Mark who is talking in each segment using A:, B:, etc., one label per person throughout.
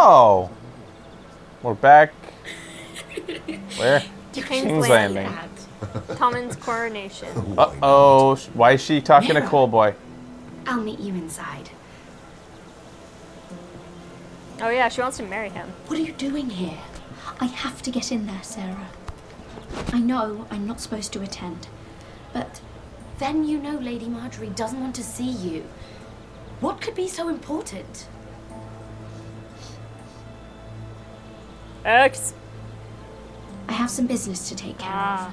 A: Oh, we're back. Where?
B: King's
A: King's
B: Landing.
A: Landing.
B: Tommen's coronation.
A: Uh oh. Why is she talking to
C: Mira.
A: Cool Boy?
C: I'll meet you inside.
B: Oh yeah, she wants to marry him.
C: What are you doing here?
D: I have to get in there, Sarah. I know I'm not supposed to attend, but
C: Then you know Lady Margaery doesn't want to see you. What could be so important?
B: X.
D: I have some business to take care
B: Ah,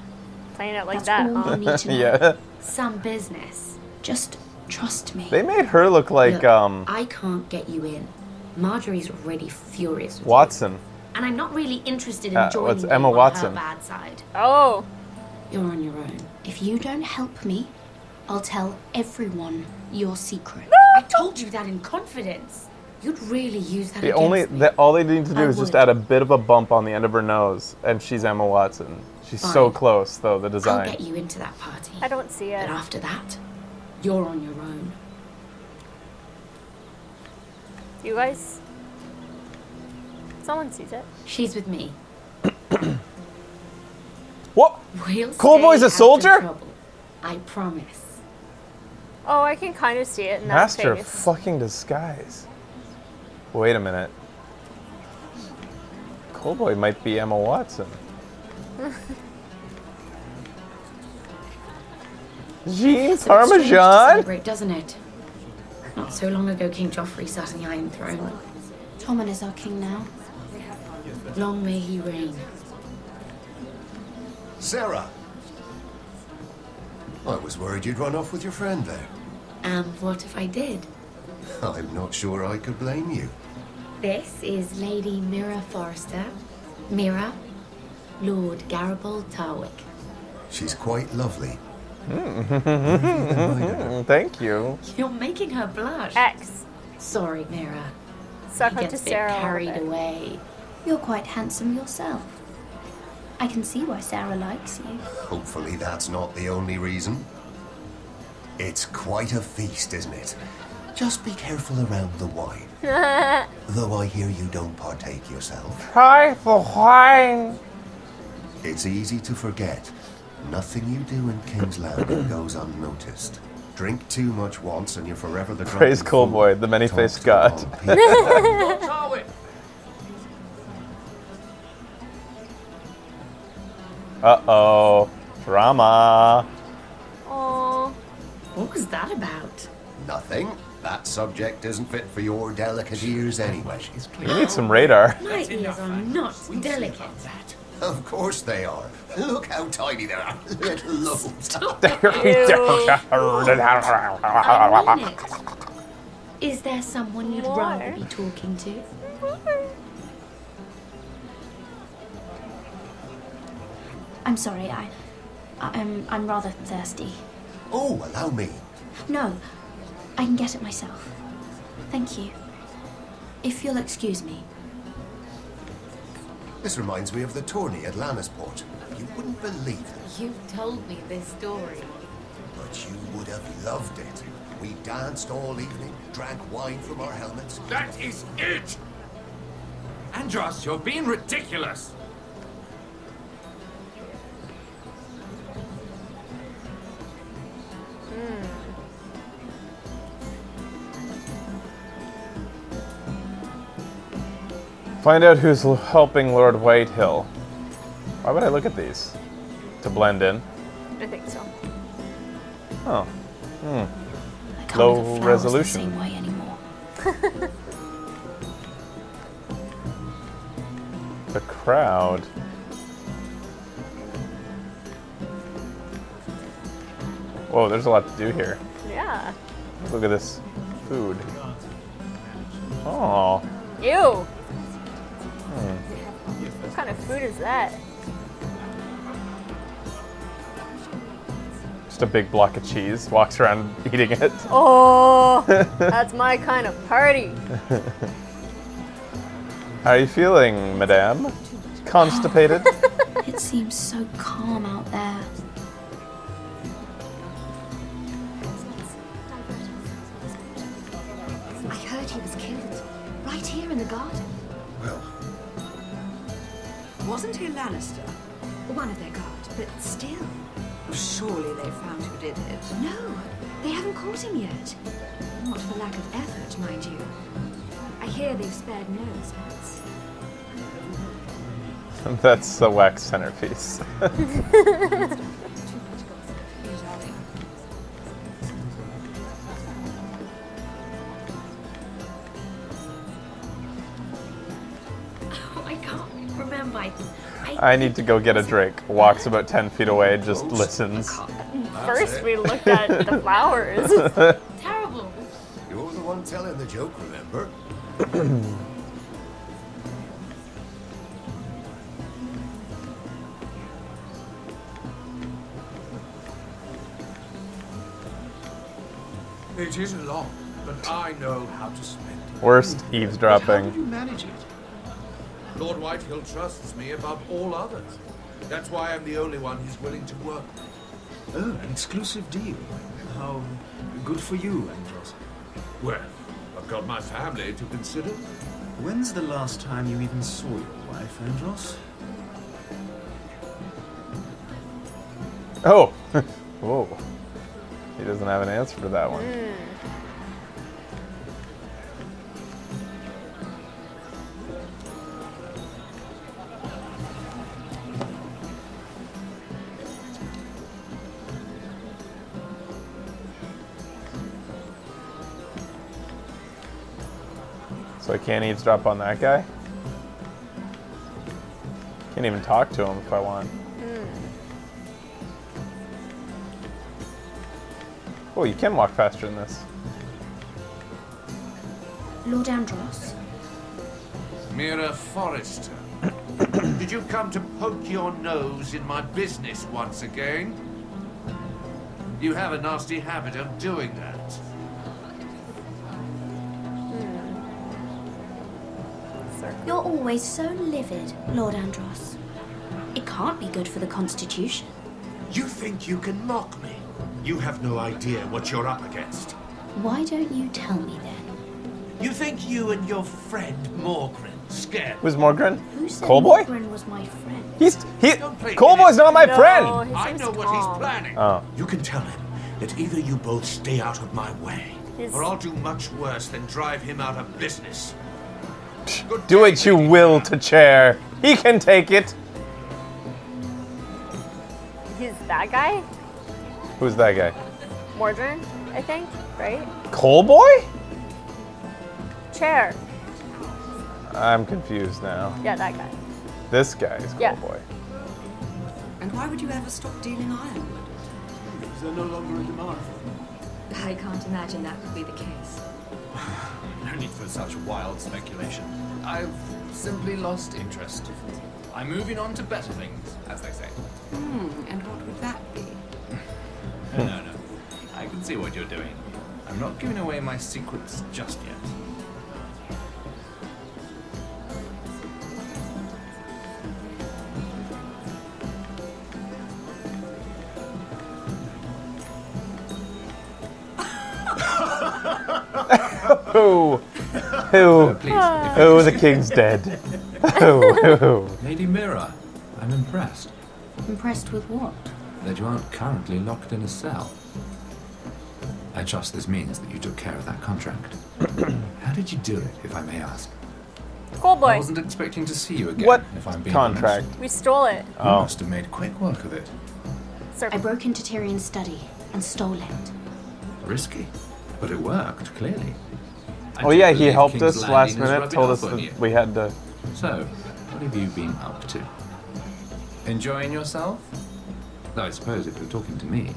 B: playing it like
D: That's
B: that,
D: all
B: huh?
D: I need to know.
A: yeah.
C: Some business.
D: Just trust me.
A: They made her look like
C: Look,
A: um
C: I can't get you in. Margaery's already furious with you.
A: Watson.
C: And I'm not really interested in
A: Uh,
C: joining
A: what's
C: you
A: Emma
C: on
A: Watson?
C: her bad side.
B: Oh,
C: You're on your own.
D: If you don't help me, I'll tell everyone your secret.
C: I told you that in confidence. You'd really use that
A: The only
C: me.
A: the, all they need to do
C: I
A: is just add a bit of a bump on the end of her nose, and she's Emma Watson. She's so close, though. The design.
C: I'll
A: design.
C: get you into that party.
B: I don't see it.
C: But after that, you're on your own.
B: You guys. Someone sees it.
C: She's with me.
A: What?
C: We'll
A: Cool Boy's a soldier?
C: I promise.
B: Oh, I can kind of see it in that
A: Master of
B: face.
A: fucking disguise. Wait a minute. Cool Boy might be Emma Watson. Jean
C: So it's strange to
A: Parmesan?
C: celebrate, doesn't it? Not so long ago, King Joffrey sat on the Iron Throne.
D: Tommen is our king now.
C: Long may he reign.
E: Sarah! I was worried you'd run off with your friend there.
C: And what if I did?
E: I'm not sure I could blame you.
C: This is Lady Mira Forrester. Mira, Lord Garibald Tarwick.
E: She's quite lovely.
A: Mm, Thank you.
C: You're making her blush.
B: X.
C: Sorry, Mira.
B: Suck
C: He
B: up to
C: gets a bit
B: Sarah.
C: carried away.
D: You're quite handsome yourself. I can see why Sarah likes you.
E: Hopefully that's not the only reason. It's quite a feast, isn't it? Just be careful around the wine. Though I hear you don't partake yourself.
A: Try for wine.
E: It's easy to forget. Nothing you do in King's Landing goes unnoticed. Drink too much once and you're forever the
A: Praise
E: drunken
A: Cool. Boy, the many-faced god. Uh oh. Drama.
B: Aw.
C: What was that about?
E: Nothing. That subject isn't fit for your delicate ears anyway.
A: You need some radar.
C: My ears are not delicate.
E: Of course they are. Look how tiny they are. Little lobes.
C: I mean it. Is there someone you'd rather be talking to?
D: I'm sorry, I, I'm, I'm rather thirsty.
E: Oh, allow me.
D: No, I can get it myself. Thank you. If you'll excuse me.
E: This reminds me of the tourney at Lannisport. You wouldn't believe it,
C: You've told me this story.
E: but you would have loved it. We danced all evening, drank wine from our helmets.
F: That is it! Andros, you're being ridiculous!
A: Find out who's helping Lord Whitehill. Why would I look at these? To blend in.
B: I think so.
A: Oh.
D: I can't
A: Low
D: look at flowers
A: resolution.
D: the same way anymore.
A: The crowd. Whoa, there's a lot to do here.
B: Yeah.
A: Look at this food. Oh.
B: Ew. What kind of food is that?
A: Just a big block of cheese. Walks around eating it.
B: Oh, that's my kind of party.
A: How are you feeling, madame? Constipated?
D: It seems so calm out there.
G: Wasn't he Lannister? One of their guard, but still. Oh, surely they found who did it.
D: No, they haven't caught him yet. Not for lack of effort, mind you. I hear they've spared no expense.
A: That's the wax centerpiece.
C: I, I
A: need to go get a drink. Walks about 10 feet away, just listens.
B: First, we looked at the flowers.
C: terrible.
E: you're the one telling the joke, remember?
F: It is a lot, but I know how to spend it.
A: Worst
F: How do
A: eavesdropping.
F: you manage it? Lord Whitehill trusts me above all others. That's why I'm the only one he's willing to work with.
H: Oh, an exclusive deal. How good for you, Andros.
F: Well, I've got my family to consider.
H: When's the last time you even saw your wife, Andros?
A: Oh! Whoa. He doesn't have an answer for that one. Hmm. So I can't eavesdrop on that guy? Can't even talk to him if I want. Hmm. Oh, you can walk faster than this.
D: Lord Andros,
F: Mira Forrester. Did you come to poke your nose in my business once again? You have a nasty habit of doing that.
D: You're always so livid, Lord Andros. It can't be good for the Constitution.
E: You think you can mock me? You have no idea what you're up against.
D: Why don't you tell me then?
E: You think you and your friend Morgryn scared
A: Who's Morgryn?
D: Who said
A: Coleboy?
D: Morgryn was my friend?
A: He's he.
F: Don't play
A: Coleboy's not my
B: No,
A: friend.
F: I
B: seems
F: know what
B: calm.
F: he's planning.
A: Oh,
E: You can tell him that either you both stay out of my way,
B: His-
F: Or I'll do much worse than drive him out of business. Good
A: do what you will to chair. He can take it.
B: He's that guy?
A: Who's that guy?
B: Mordrin, I think, right?
A: Coleboy?
B: Chair.
A: I'm confused now.
B: Yeah, that guy.
A: This guy is
B: Yeah.
A: Coleboy.
G: And why would you ever stop dealing ironwood?
H: Is there no longer a demand for them?
G: I can't imagine that would be the case.
I: No need for such wild speculation. I've simply lost interest. I'm moving on to better things, as they say.
G: Hmm, and what would that be?
I: No, no, no. I can see what you're doing. I'm not giving away my secrets just yet.
A: Who? Who?
I: Please,
A: Who? The king's dead. Who? Who?
J: Lady Mira, I'm impressed
D: Impressed with what?
J: that you aren't currently locked in a cell. I trust this means that you took care of that contract. How did you do it, if I may ask?
B: Cool boy.
J: I wasn't expecting to see you again,
A: What
J: if I'm being
A: contract?
J: honest.
B: We stole it.
J: You
A: Oh.
J: must have made quick work of it.
D: I broke into Tyrion's study and stole it.
J: Risky, but it worked, clearly.
I: I
A: Oh yeah, he helped
I: King's
A: us
I: Landing
A: last minute. Told us that
I: you.
A: we had to.
J: So, what have you been up to?
I: Enjoying yourself?
J: I suppose if you're talking to me,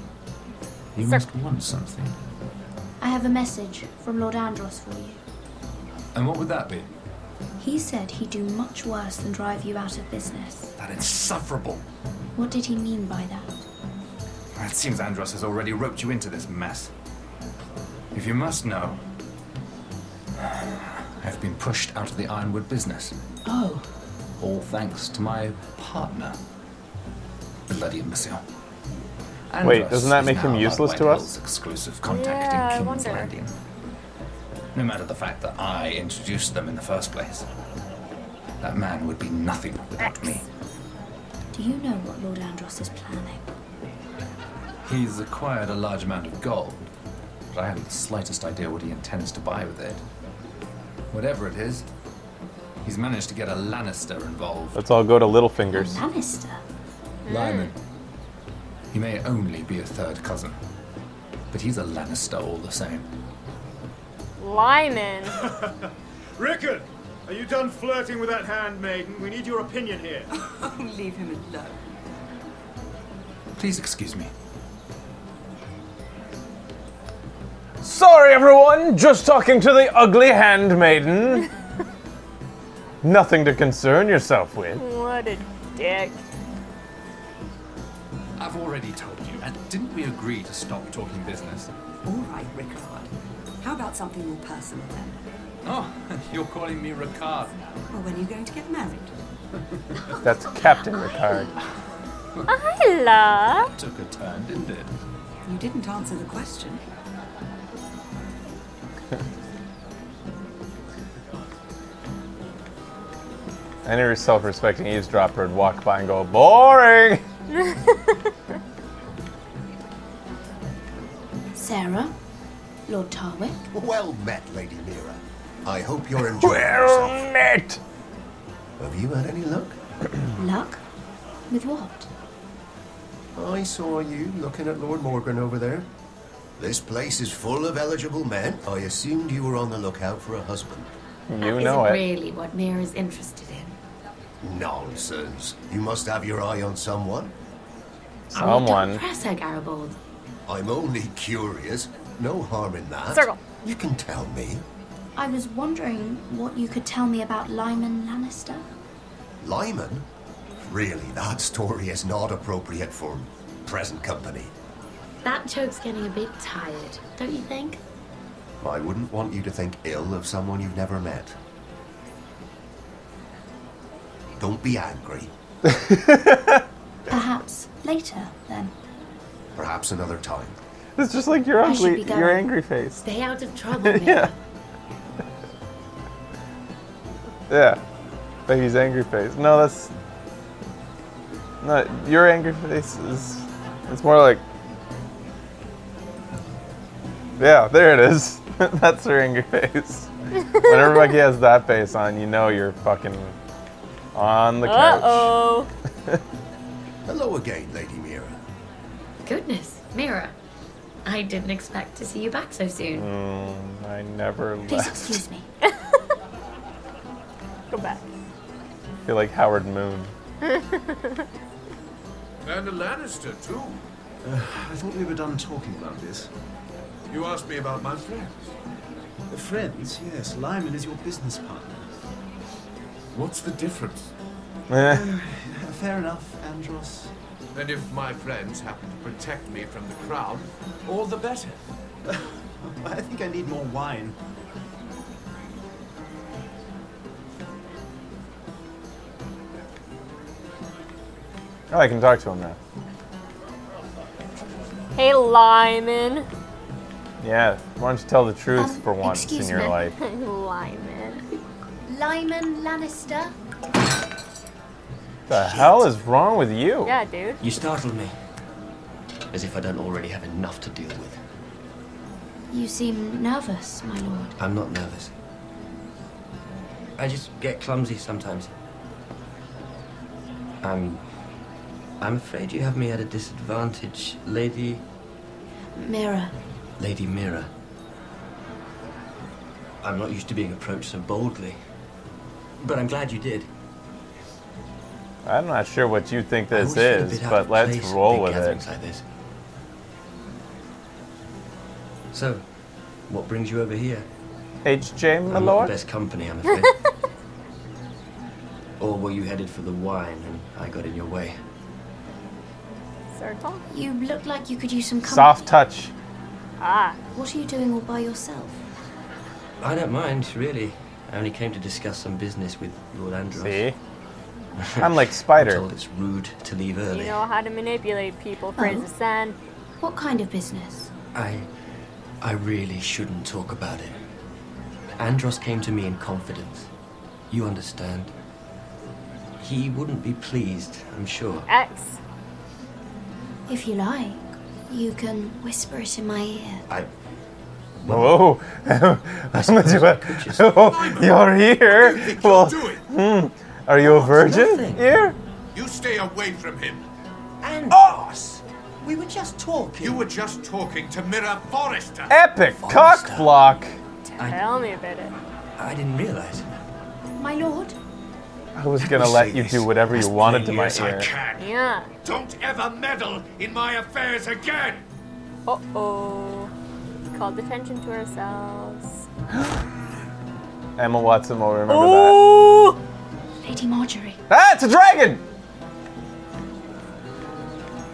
J: you
B: Sir-
J: must want something.
D: I have a message from Lord Andros for you.
I: And what would that be?
D: He said he'd do much worse than drive you out of business.
I: That insufferable.
D: What did he mean by that?
I: It seems Andros has already roped you into this mess. If you must know, I've been pushed out of the ironwood business.
D: Oh,
I: All thanks to my partner, Bloody Imbecile.
A: Wait, doesn't that make him useless to us?
I: Exclusive contact
B: Yeah,
I: in King's
B: wonder.
I: Landing. No matter the fact that I introduced them in the first place.
J: That man would be nothing without me.
C: Do you know what Lord Andros is planning?
J: He's acquired a large amount of gold, but I haven't the slightest idea what he intends to buy with it. Whatever it is, he's managed to get a Lannister involved.
A: Let's all go to Littlefingers.
C: Lannister.
J: Lyman. Hmm. He may only be a third cousin, but he's a Lannister all the same.
B: Lyman.
H: Rickard, are you done flirting with that handmaiden? We need your opinion here.
G: Leave him alone.
J: Please excuse me.
A: Sorry, everyone. Just talking to the ugly handmaiden. Nothing to concern yourself with.
B: What a dick.
I: I've already told you, and didn't we agree to stop talking business?
G: All right, Ricard. How about something more personal then?
I: Oh, you're calling me Ricard now.
G: Well, when are you going to get married?
A: That's Captain Ricard.
B: Hello.
I: Took a turn, didn't it?
G: You didn't answer the question.
A: Any self-respecting eavesdropper would walk by and go, boring.
C: Sarah? Lord Tarwick?
E: Well met, Lady Mira. I hope you're enjoying
A: Well
E: yourself.
A: met.
E: Have you had any luck?
C: Luck? With what?
E: I saw you looking at Lord Morgan over there. This place is full of eligible men. I assumed you were on the lookout for a husband.
A: You know
C: Isn't
A: it.
C: really what Mir is interested in.
E: Nonsense. You must have your eye on someone.
A: Someone.
C: don't press her, Garibaldi.
E: I'm only curious. No harm in that.
B: Circle.
E: You can tell me.
C: I was wondering what you could tell me about Lyman Lannister.
E: Lyman? Really, that story is not appropriate for present company.
C: That joke's getting a bit tired, don't you think?
E: I wouldn't want you to think ill of someone you've never met. Don't be angry.
C: Perhaps later, then.
E: Perhaps another time.
A: It's just like your ugly, your angry face.
C: Stay out of trouble, Mira.
A: Yeah. Yeah. Becky's angry face. No, that's not your angry face is it's more like Yeah, there it is. that's her angry face. Whenever Becky has that face on, you know you're fucking on the couch.
B: Uh-oh.
E: Hello again, Lady Mira.
C: Goodness, Mira. I didn't expect to see you back so soon.
A: Mm, I never
C: Please
A: left.
C: excuse me.
B: Go back.
A: I feel like Howard Moon.
F: And a Lannister, too.
H: Uh, I thought we were done talking about this.
F: You asked me about my friends.
H: Uh, friends, yes. Lyman is your business partner.
F: What's the difference?
A: Eh,
H: Uh, fair enough, Andros.
F: And if my friends happen to protect me from the crown, all the better.
H: I think I need more wine.
A: oh, I can talk to him now.
B: Hey, Lyman.
A: Yeah, why don't you tell the truth
C: Um,
A: for once in your
C: me.
A: life?
B: Lyman.
C: Lyman Lannister?
A: The hell is wrong with you?
B: Yeah, dude.
K: You startled me. As if I don't already have enough to deal with.
C: You seem nervous, my lord.
K: I'm not nervous. I just get clumsy sometimes. I'm. I'm afraid you have me at a disadvantage, Lady.
C: Mira.
K: Lady Mira. I'm not used to being approached so boldly. But I'm glad you did.
A: I'm not sure what you think this
K: always feel a
A: is, but let's roll with it.
K: Like this. So, what brings you over here?
A: HJ, my
K: I'm
A: lord?
K: the best company, I'm afraid. or were you headed for the wine and I got in your way?
B: Circle.
C: You look like you could use some company.
A: Soft touch.
B: Ah.
C: What are you doing all by yourself?
K: I don't mind, really. I only came to discuss some business with Lord Andros.
A: See? I'm like Spider.
K: I'm told it's rude to leave early.
B: You know how to manipulate people, Princess Anne.
C: What kind of business?
K: I... I really shouldn't talk about it. Andros came to me in confidence. You understand? He wouldn't be pleased, I'm sure.
B: X.
C: If you like, you can whisper it in my ear.
K: I.
A: Whoa! oh, you're here. Well, hmm, are you a virgin here?
F: You stay away from him.
K: And us. We were just talking.
F: You were just talking to Mira Forrester.
A: Epic cock block.
B: Tell me about it.
K: I didn't realize.
C: My lord?
A: I was gonna let you do whatever you wanted to my
F: Yes, I
A: ear.
F: can.
B: Yeah.
F: Don't ever meddle in my affairs again.
B: Uh oh. Called attention to ourselves.
A: Emma Watson will remember that.
B: Ooh!
C: Lady Margaery.
A: that. Ah, it's a dragon!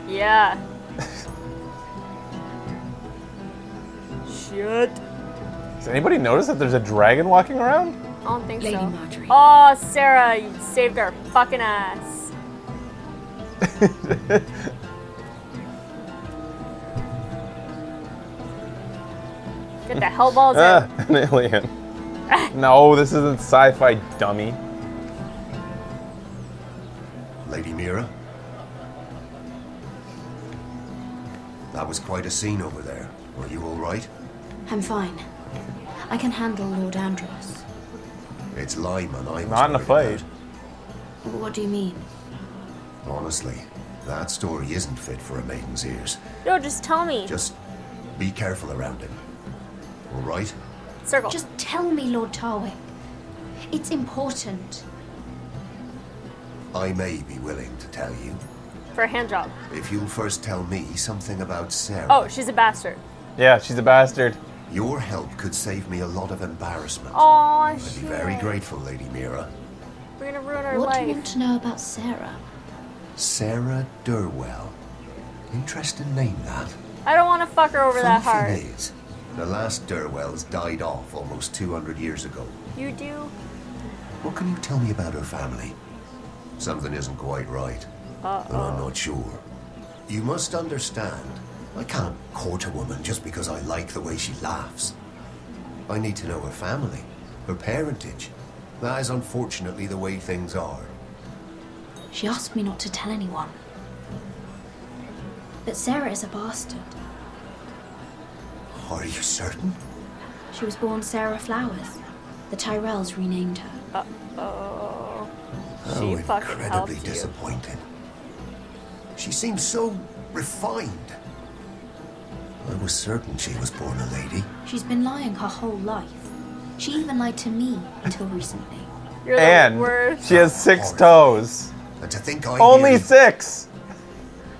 B: Yeah. Shit.
A: Does anybody notice that there's a dragon walking around?
B: I don't think
C: Lady
B: so.
C: Margaery.
B: Oh, Sarah, you saved our fucking ass. Get the hell balls
A: ah,
B: out.
A: an alien. no, this isn't sci-fi, dummy.
E: Lady Mira? That was quite a scene over there. Were you all right?
C: I'm fine. I can handle Lord Andros.
E: It's Lyman I was
A: Not in a
E: worried
A: fight.
C: What do you mean?
E: Honestly, that story isn't fit for a maiden's ears.
B: No, just tell me.
E: Just be careful around him. All right?
B: Circle.
C: Just tell me, Lord Tarwick. It's important.
E: I may be willing to tell you.
B: For a hand job.
E: If you'll first tell me something about Sarah.
B: Oh, she's a bastard.
A: Yeah, she's a bastard.
E: Your help could save me a lot of embarrassment.
B: Oh,
E: I'd
B: shit.
E: be very grateful, Lady Mira.
B: We're gonna ruin our
C: What do you
B: life.
C: want to know about Sarah?
E: Sarah Durwell. Interesting name, that.
B: I don't want to fuck her over that hard.
E: thing is, the last Durwells died off almost 200 years ago.
B: You do?
E: What can you tell me about her family? Something isn't quite right,
B: Uh -oh.
E: but I'm not sure. You must understand, I can't court a woman just because I like the way she laughs. I need to know her family, her parentage. That is unfortunately the way things are.
C: She asked me not to tell anyone. But Sarah is a bastard.
E: Are you certain?
C: She was born Sarah Flowers. The Tyrells renamed her.
B: Uh oh.
E: How
B: She fucking
E: incredibly
B: helped you.
E: disappointed. She seems so refined. I was certain she was born a lady.
C: She's been lying her whole life. She even lied to me until recently.
B: You're the
A: And
B: worst.
A: she has six toes.
E: And to think I
A: Only
E: nearly-
A: six.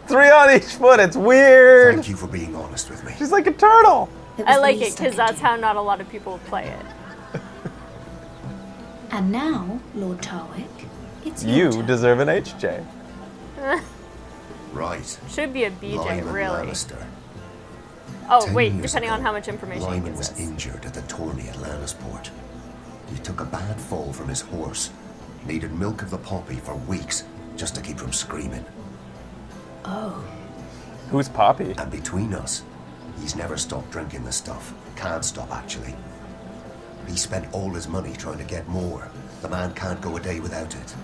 A: Three on each foot. It's weird.
E: Thank you for being honest with me.
A: She's like a turtle.
B: I like it because that's how not a lot of people play it.
C: And now, Lord Tarwick, it's your
A: You
C: turn.
A: deserve an HJ.
E: Right.
B: Should be a BJ,
E: Lyman
B: really.
E: Lannister.
B: Oh,
E: Ten
B: wait,
E: years
B: depending
E: ago,
B: on how much information he
E: Lyman was
B: us.
E: injured at the tourney at Lannisport. He took a bad fall from his horse. Needed milk of the poppy for weeks just to keep from screaming.
C: Oh,
A: Who's Poppy?
E: And between us, he's never stopped drinking the stuff. Can't stop, actually. He spent all his money trying to get more. The man can't go a day without it.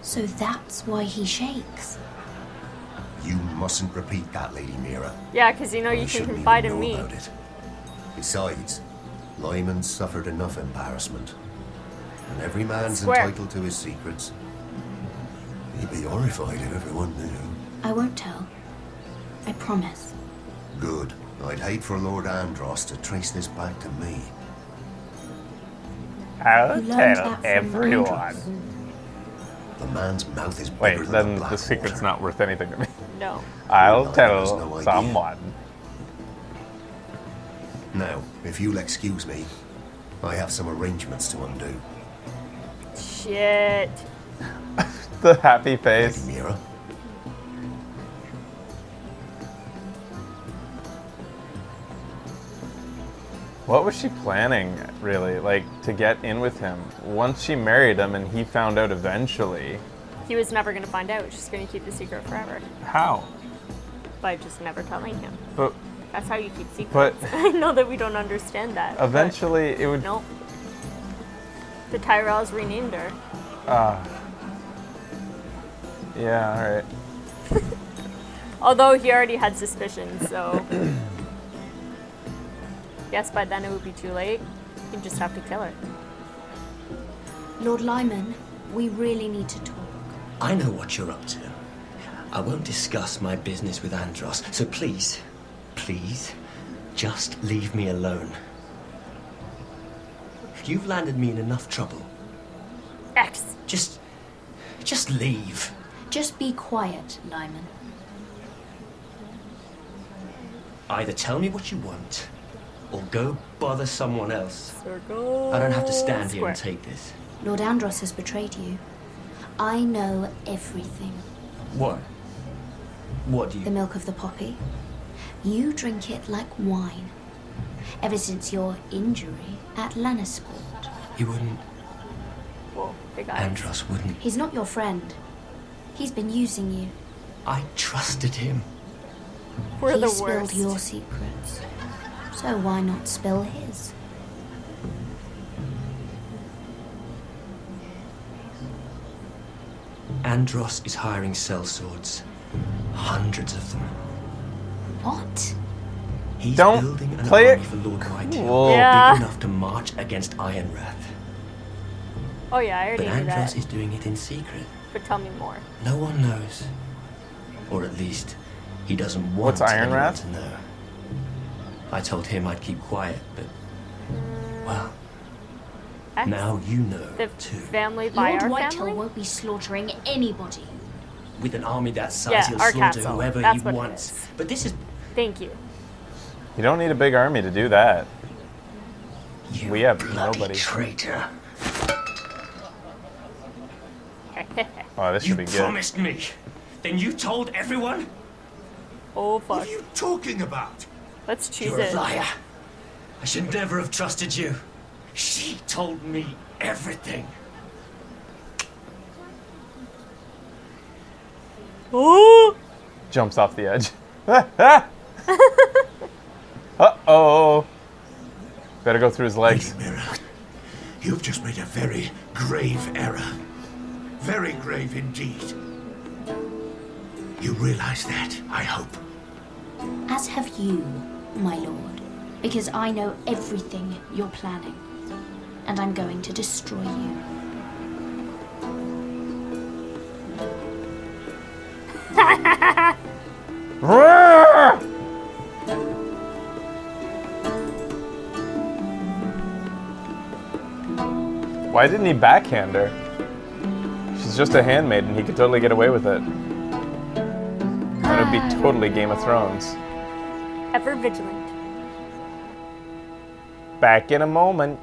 C: so that's why he shakes.
E: You mustn't repeat that, Lady Mira.
B: Yeah, because you know
E: I
B: you can
E: shouldn't
B: confide
E: even
B: in
E: know
B: me.
E: About it. Besides, Lyman suffered enough embarrassment. And every man's entitled to his secrets. He'd be horrified if everyone knew.
C: I won't tell. I promise.
E: Good. I'd hate for Lord Andros to trace this back to me.
A: I'll
C: You learned
A: tell everyone.
E: The man's mouth is
A: Wait,
E: than
A: then
E: the
A: the secret's
E: water.
A: not worth anything to me.
B: No.
A: I'll
E: No,
A: tell
E: no
A: someone.
E: Now, if you'll excuse me, I have some arrangements to undo.
B: Shit.
A: The happy face.
E: Lady Mira,
A: What was she planning, really? Like, to get in with him? Once she married him and he found out eventually.
B: He was never going to find out. She's going to keep the secret forever
A: How?
B: by just never telling him.
A: But
B: That's how you keep secrets.
A: But-
B: I know that we don't understand that.
A: eventually it would.
B: Nope. The Tyrells renamed her.
A: Uh, Yeah, all right.
B: Although he already had suspicions, so. Guess by then it would be too late. You'd just have to kill her.
D: Lord Lyman, we really need to talk.
K: I know what you're up to. I won't discuss my business with Andros, so please, please, just leave me alone. You've landed me in enough trouble.
B: X.
K: Just, just leave.
D: Just be quiet, Lyman.
K: Either tell me what you want, or go bother someone else.
B: Circle.
K: I don't have to stand here and
B: square.
K: take this.
D: Lord Andros has betrayed you. I know everything.
K: What? What do you...
D: The milk of the poppy. You drink it like wine. Ever since your injury at Lannisport.
K: You wouldn't...
B: Whoa, big eyes.
K: Andros wouldn't...
D: He's not your friend. He's been using you.
K: I trusted him.
B: We're
D: he
B: the
D: spilled
B: worst.
D: your secrets. So why not spill his?
K: Andros is hiring sellswords. Hundreds of them.
D: What?
K: He's
A: Don't
K: building an
A: play it
K: army for Lord Whitehill.
A: cool.
B: Yeah.
K: Big enough to march against Ironrath.
B: Oh yeah, I already
K: But Andros
B: that.
K: is doing it in secret.
B: But tell me more.
K: No one knows. Or at least, he doesn't want
A: What's
K: anyone
A: Ironrath?
K: to know. I told him I'd keep quiet, but... Well,
B: X.
K: now you know,
B: The
K: too.
B: family by
D: Lord
B: our
D: Whitehill
B: family?
D: won't be slaughtering anybody.
K: With an army that size,
B: Yeah,
K: he'll slaughter
B: castle.
K: whoever
B: That's
K: he
B: what it
K: wants.
B: is.
K: But this is...
B: Thank you.
A: You don't need a big army to do that.
K: You
A: We have
K: bloody
A: nobody.
K: traitor.
A: Oh, this
K: You
A: should be good.
K: You promised me. Then you told everyone?
B: oh fuck.
F: What are you talking about?
B: Let's choose
K: You're
B: it.
K: a liar. I should never have trusted you. She told me everything.
B: Oh!
A: Jumps off the edge. uh oh. Better go through his legs.
F: Lady Mira, you've just made a very grave error. Very grave indeed. You realize that, I hope.
D: As have you, my lord. Because I know everything you're planning. And I'm going to destroy you.
A: Why didn't he backhand her? She's just a handmaiden. He could totally get away with it. That would be totally Game of Thrones.
B: Ever vigilant.
A: Back in a moment.